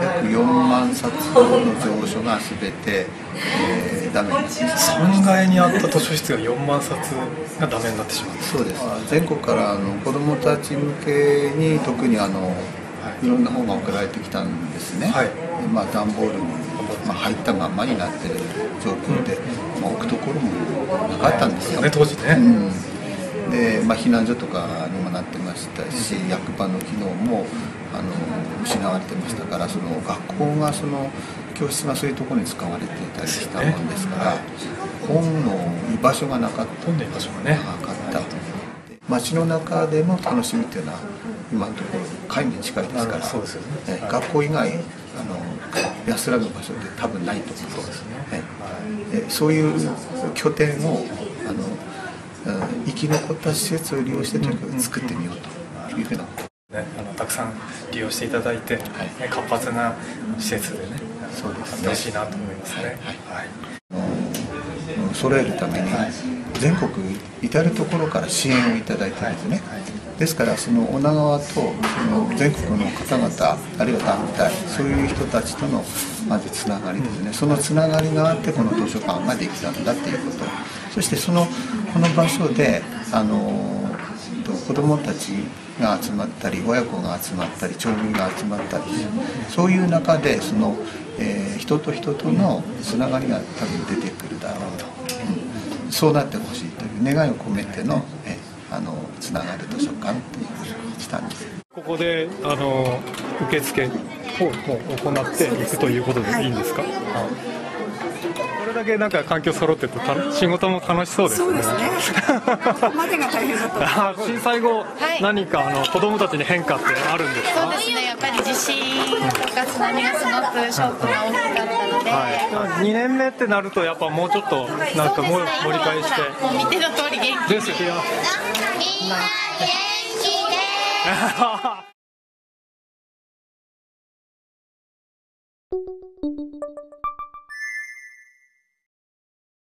約4万冊の蔵書が全て、えー、ダメになって3階にあった図書室が4万冊がダメになってしまう。そうです。全国からあの子どもたち向けに特にあの、い、ろんな本が送られてきたんですね、はい、まあ、段ボールに、まあ、入ったままになってる状況で、ころもなかったんですよ、ね、当時ね、うん。で、まあ、避難所とかにもなってましたし、役場の機能もあの失われてましたからその学校がその教室がそういうところに使われていたりしたもんですから、本の居場所がなかった。本の居場所がね。なかった街の中での楽しみっていうのは今のところ皆に近いですから。そうですよ、ね、学校以外安らぐ場所って多分ないと思うそうですね、はい、そういう拠点をあの生き残った施設を利用してとにかく作ってみようというふうな、ね、あのたくさん利用していただいて、はい、活発な施設でねそうですね。ほしいなと思いますね。はい、はい揃えるために全国至る所から支援をいただいてるんですね、ですからその女川とその全国の方々あるいは団体そういう人たちとのまずつながりですね。そのつながりがあってこの図書館ができたんだっていうこと。そしてそのこの場所であの子どもたちが集まったり親子が集まったり町民が集まったりそういう中でその、えー、人と人とのつながりが多分出てくるだろうと、うん、そうなってほしいという願いを込めての、えー、あのつながる図書館っていうふうにしたんです。ここであの受付を行っていくということでいいんですか、はい。れだけなんか環境揃ってて仕事も楽しそうですね。そうですね。までが大変だった。震災後、はい、何かあの子供たちに変化ってあるんですか？そうですね。やっぱり地震とか津波がすごくショックが大きかったので。はい。2年目ってなるとやっぱもうちょっとなんかもう盛り返して。見ての通り元気ですよ。みんな元気で。